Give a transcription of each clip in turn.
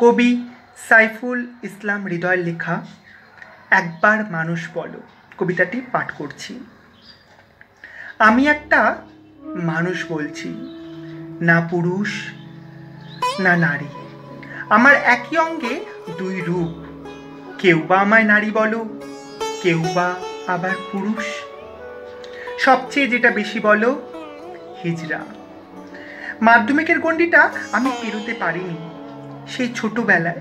কবি সাইফুল ইসলাম হৃদয়ের লেখা, একবার মানুষ বলো কবিতাটি পাঠ করছি। আমি একটা মানুষ বলছি, না পুরুষ, না নারী। আমার একই অঙ্গে দুই রূপ। কেউ বা আমায় নারী বলো, কেউ বা আবার পুরুষ। সবচেয়ে যেটা বেশি বলো, হিজড়া। মাধ্যমিকের গণ্ডিটা আমি পেরোতে পারিনি। সেই ছোটবেলায়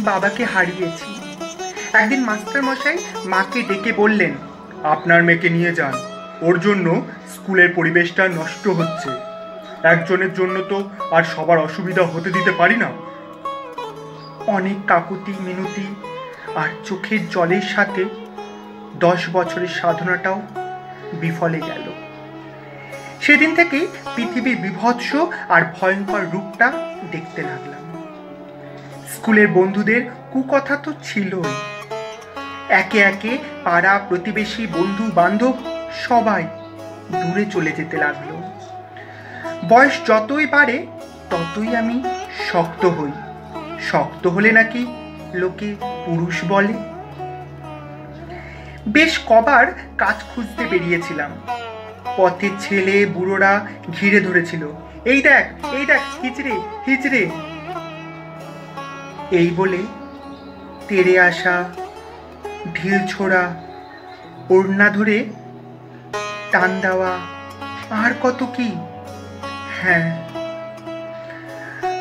বাবাকে হারিয়েছি। একদিন মাস্টার মশাই মাকে ডেকে বললেন, আপনার মেয়েকে নিয়ে যান। ওর জন্য স্কুলের পরিবেশটা নষ্ট হচ্ছে। একজনের জন্য তো আর সবার অসুবিধা হতে দিতে পারি না। অনেক কাকুতি, মিনতি আর চোখের জলের সাথে দশ বছরের সাধনাটাও বিফলে গেল। সেদিন থেকে পৃথিবীর বিভৎস আর ভয়ঙ্কর রূপটা দেখতে লাগলাম। স্কুলের বন্ধুদের কুকথা তো ছিলই। একে একে পাড়া প্রতিবেশী বন্ধু বান্ধব সবাই দূরে চলে যেতে লাগল। বয়স যতই বাড়ে, ততই আমি শক্ত হই। শক্ত হলে নাকি লোকে পুরুষ বলে। বেশ কবার কাজ খুঁজতে বেরিয়েছিলাম। পথে ছেলে বুড়োরা ঘিরে ধরেছিল। এই দেখ এই দেখ, হিচড়ে হিচড়ে। এই বলে তেরে আসা, ঢিল ছোড়া, ওড়না ধরে টান দেওয়া, আর কত কি? হ্যাঁ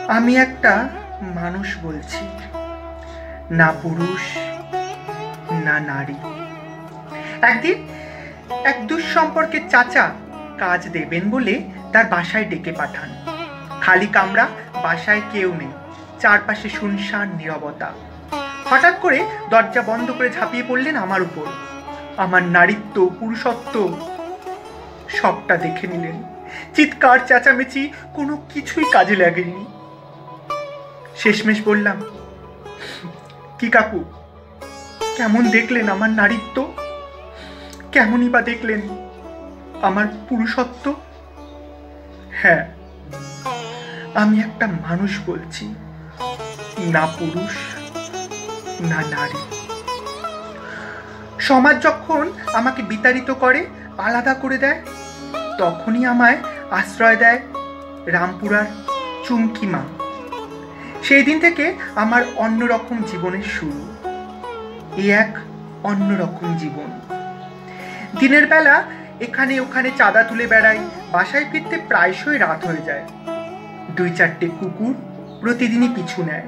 আমি একটা মানুষ বলছি, না পুরুষ, না নারী। একদিন এক দুঃসম্পর্কের চাচা কাজ দেবেন বলে তার বাসায় ডেকে পাঠান। খালি কামরা বাসায় কেউ নেই। চারপাশে শুনশান নীরবতা। হঠাৎ করে দরজা বন্ধ করে ঝাঁপিয়ে পড়লেন আমার উপর। আমার নারীত্ব, পুরুষত্ব, সবটা দেখে নিলেন। চিৎকার, চেঁচামেচি কোনো কিছুই কাজে লাগেনি। শেষমেশ বললাম, কি কাকু, কেমন দেখলেন আমার নারীত্ব? কেমনই বা দেখলেন আমার পুরুষত্ব? হ্যাঁ আমি একটা মানুষ বলছি। না পুরুষ, না নারী। সমাজ যখন আমাকে বিতাড়িত করে, আলাদা করে দেয়, তখনই আমায় আশ্রয় দেয় রামপুরার চুমকি মা। সেই দিন থেকে আমার অন্যরকম জীবনের শুরু। এ এক অন্যরকম জীবন। দিনের বেলা এখানে ওখানে চাঁদা তুলে বেড়াই, বাসায় ফিরতে প্রায়শই রাত হয়ে যায়। দুই চারটে কুকুর প্রতিদিনই পিছু নেয়।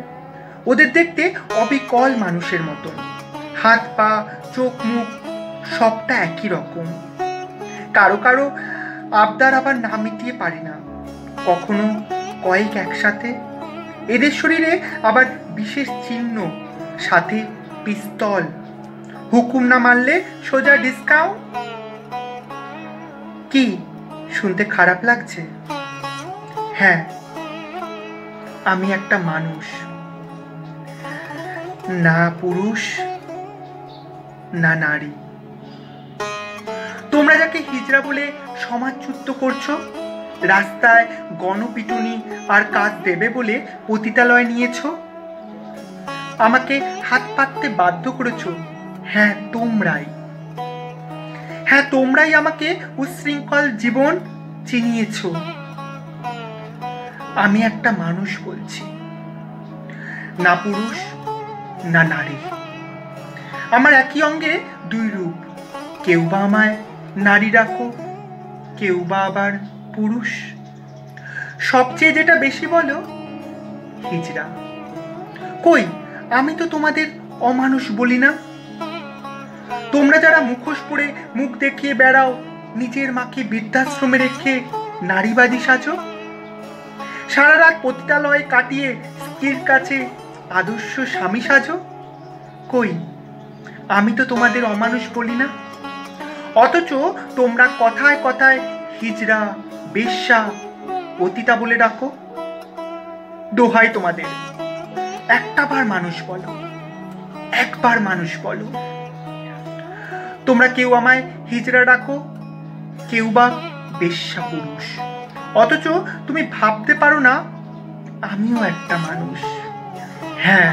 ওদের দেখতে অবিকল মানুষের মতন হাত পা, চোখ, মুখ, সবটা একই রকম। কারও কারও আবদার আবার না মিটিয়ে পারে না। কখনো কয়েক একসাথে। এদের শরীরে আবার বিশেষ চিহ্ন, সাথে পিস্তল। হুকুম না মারলে সোজা ডিসকাউন্ট? কি শুনতে খারাপ লাগছে? হ্যাঁ আমি একটা মানুষ। না পুরুষ, না নারী। তোমরা যাকে হিজড়া বলে সমাজচ্যুত করছ, রাস্তায় গণপিটুনি আর কাজ দেবে বলে পতিতালয় নিয়েছ, আমাকে হাত পাততে বাধ্য করেছ হ্যাঁ তোমরাই। হ্যাঁ তোমরাই আমাকে উশৃঙ্খল জীবন চিনিয়েছ। আমি একটা মানুষ বলছি। না পুরুষ, না নারী। আমার একই অঙ্গে দুই রূপ। কেউ বা আমায় নারী রাখো কেউ বা আবার পুরুষ। সবচেয়ে যেটা বেশি বলো, হিজড়া। কই, আমি তো তোমাদের অমানুষ বলি না? তোমরা যারা মুখোশ পরে মুখ দেখিয়ে বেড়াও, নিজের মাকে বৃদ্ধাশ্রমে রেখে নারীবাদী সাজো সারা রাত পতিতালয়ে কাটিয়ে স্ত্রীর কাছে আদর্শ স্বামী সাজো? কই? আমি তো তোমাদের অমানুষ বলি না। অথচ তোমরা কথায় কথায় হিজড়া, বেশ্যা, পতিতা বলে ডাকো। দোহাই তোমাদের। একটাবার মানুষ বলো। একবার মানুষ বলো। তোমরা কেউ আমায় হিজড়া ডাকো? কেউ বা বেশ্যা পুরুষ। অথচ তুমি ভাবতে পারো না, আমিও একটা মানুষ। হ্যাঁ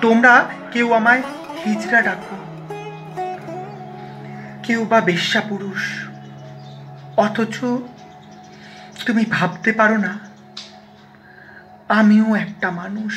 তোমরা কেউ আমায় হিজড়া ডাকো। কেউ বা বেশ্যা পুরুষ। অথচ তুমি ভাবতে পারো না, আমিও একটা মানুষ।